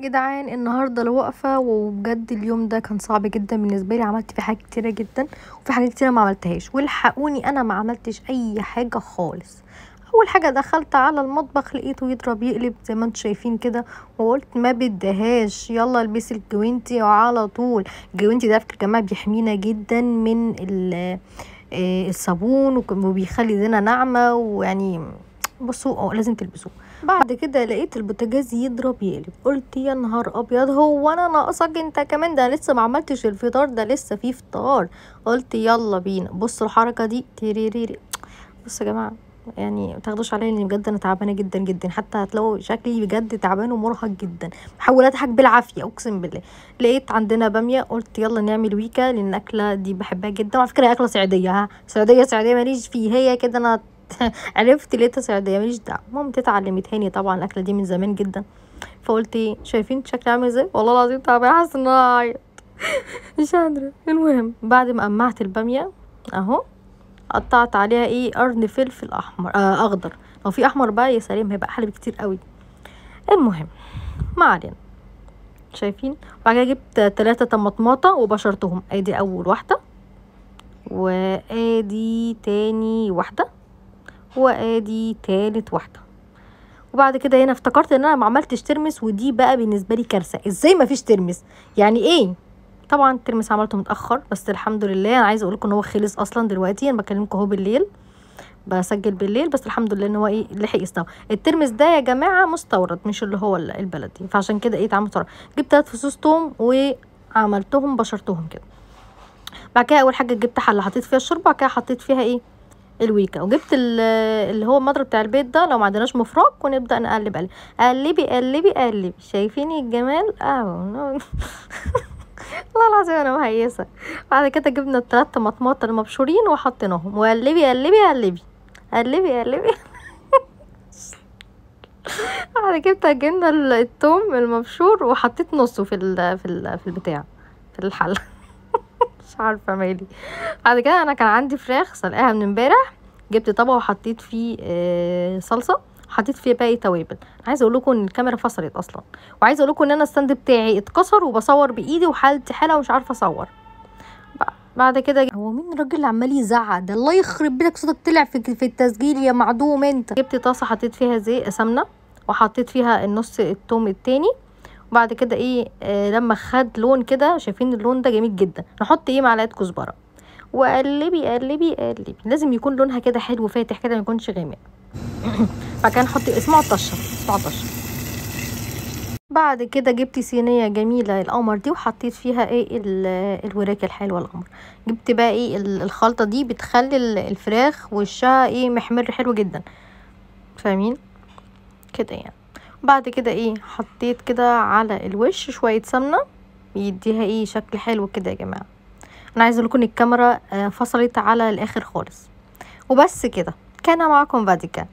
جدعان النهارده أنا واقفه وبجد اليوم ده كان صعب جدا بالنسبة لي. عملت فيه حاجات كتيرة جدا وفي حاجات كتيرة ما عملتهاش. والحقوني أنا ما عملتش أي حاجة خالص. أول حاجة دخلت على المطبخ لقيته يضرب يقلب زي ما أنتم شايفين كده. وقلت ما بدهاش. يلا البسي الجوينتي على طول. الجوينتي ده على فكرة بيحمينا جدا من آه، الصابون وبيخلي إيدينا ناعمة ويعني بصوا آه لازم تلبسوه. بعد كده لقيت البوتاجاز يضرب يقلب. قلت يا نهار أبيض هو أنا ناقصك؟ أنت كمان ده لسه ما عملتش الفطار ده لسه في فطار. قلت يلا بينا. بصوا الحركة دي تيريريري. بصوا يا جماعة يعني ما تاخدوش عليا اني بجد أنا تعبانة جدا جدا. حتى هتلاقوا شكلي بجد تعبان ومرهق جدا. بحاول أضحك بالعافية أقسم بالله. لقيت عندنا بامية قلت يلا نعمل ويكا لأن الأكلة دي بحبها جدا. وعلى فكرة هي أكلة صعيدية ها. صعيدية صعيدية ماليش فيه. هي كده أنا عرفت لقيتها صعيديه ماليش دعوة. مامتي اتعلمتهاني طبعا الأكلة دي من زمان جدا. فقلت إيه شايفين شكلي عامل إزاي؟ والله العظيم تعبانه حاسه ان أنا مش قادرة. المهم بعد ما قمعت البامية أهو قطعت عليها إيه قرن فلفل أحمر آه أخضر. لو في أحمر بقى يا سلام هيبقى أحلى بكتير قوي. المهم ما علينا. شايفين؟ بعد كده جبت تلاتة طماطماطة وبشرتهم. أدي أول واحدة وأدي تاني واحدة. وادي تالت واحدة. وبعد كده هنا افتكرت إن أنا ما عملتش ترمس ودي بقى بالنسبة لي كارثة. إزاي ما فيش ترمس؟ يعني إيه؟ طبعا الترمس عملته متأخر بس الحمد لله أنا عايزة أقول لكم إن هو خلص أصلا دلوقتي. أنا بكلمكم أهو بالليل بسجل بالليل بس الحمد لله إن هو إيه لحق يستوي الترمس ده يا جماعة مستورد مش اللي هو ال- البلدي. فعشان كده إيه اتعمل بسرعة جبت تلات فصوص توم وعملتهم بشرتهم كده. بعد كده أول حاجة جبت حلة حطيت فيها الشوربة بعد كده حطيت فيها إيه؟ الويكا وجبت ال- اللي هو المضرب بتاع البيت ده لو ما عندناش مفرق ونبدأ نقلب. قلب قلبي قلبي قلبي شايفين الجمال؟ اهو والله العظيم أنا مهيسة. بعد كده جبنا التلات طماطمات المبشورين وحطيناهم. وقلبي قلبي قلبي قلبي قلبي بعد كده جبنا ال- التوم المبشور وحطيت نصه في ال في ال في البتاع في الحلة. مش عارفة مالي. بعد كده أنا كان عندي فراخ سلقاها من امبارح جبت طبق وحطيت فيه آه، صلصة حطيت فيه باقي توابل. عايزة أقول لكم إن الكاميرا فصلت أصلا. وعايزة أقول لكم إن أنا الستاند بتاعي اتكسر وبصور بإيدي وحالتي حالة ومش عارفة أصور. بعد كده هو مين الراجل اللي عمال يزعق؟ ده الله يخرب بيتك صوتك طلع في في التسجيل يا معدوم أنت. جبت طاسة حطيت فيها زي سمنة وحطيت فيها النص التوم التاني. وبعد كده إيه آه لما خد لون كده شايفين اللون ده جميل جدا. نحط إيه معلقه كزبرة؟ وقلبي قلبي قلبي. لازم يكون لونها كده حلو فاتح كده ما يكونش غامق. بعد كده نحط اسمعوا الطشة اسمعوا الطشة. بعد كده جبت صينية جميلة القمر دي وحطيت فيها إيه ال- الوراك الحلوه القمر. جبت بقى إيه ال- الخلطة دي بتخلي ال- الفراخ وشها إيه محمر حلو جدا. فاهمين؟ كده يعني. بعد كده إيه حطيت كده على الوش شوية سمنة يديها إيه شكل حلو كده يا جماعة. أنا عايزة لكم الكاميرا آه، فصلت على الآخر خالص. وبس كده. كان معكم فاتيكا